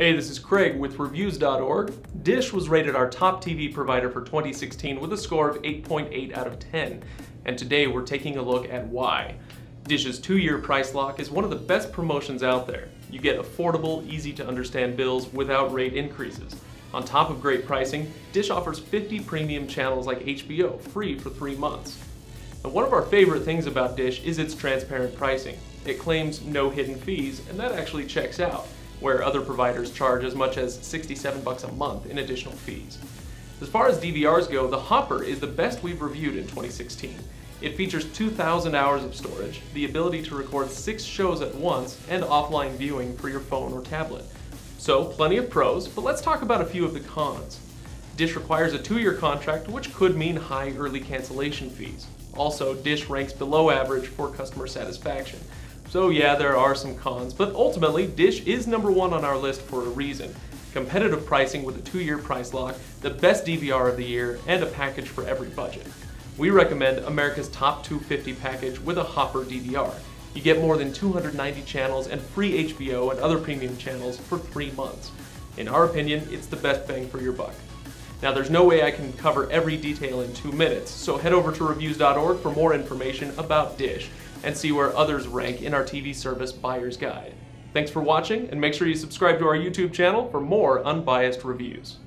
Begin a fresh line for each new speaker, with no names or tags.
Hey, this is Craig with Reviews.org. Dish was rated our top TV provider for 2016 with a score of 8.8 out of 10, and today we're taking a look at why. Dish's two-year price lock is one of the best promotions out there. You get affordable, easy to understand bills without rate increases. On top of great pricing, Dish offers 50 premium channels like HBO free for three months. Now, one of our favorite things about Dish is its transparent pricing. It claims no hidden fees, and that actually checks out where other providers charge as much as 67 bucks a month in additional fees. As far as DVRs go, the Hopper is the best we've reviewed in 2016. It features 2,000 hours of storage, the ability to record six shows at once, and offline viewing for your phone or tablet. So, plenty of pros, but let's talk about a few of the cons. Dish requires a two-year contract, which could mean high early cancellation fees. Also, Dish ranks below average for customer satisfaction. So yeah, there are some cons, but ultimately, Dish is number one on our list for a reason. Competitive pricing with a two-year price lock, the best DVR of the year, and a package for every budget. We recommend America's Top 250 package with a Hopper DVR. You get more than 290 channels and free HBO and other premium channels for three months. In our opinion, it's the best bang for your buck. Now there's no way I can cover every detail in two minutes, so head over to reviews.org for more information about Dish and see where others rank in our TV service buyer's guide. Thanks for watching, and make sure you subscribe to our YouTube channel for more unbiased reviews.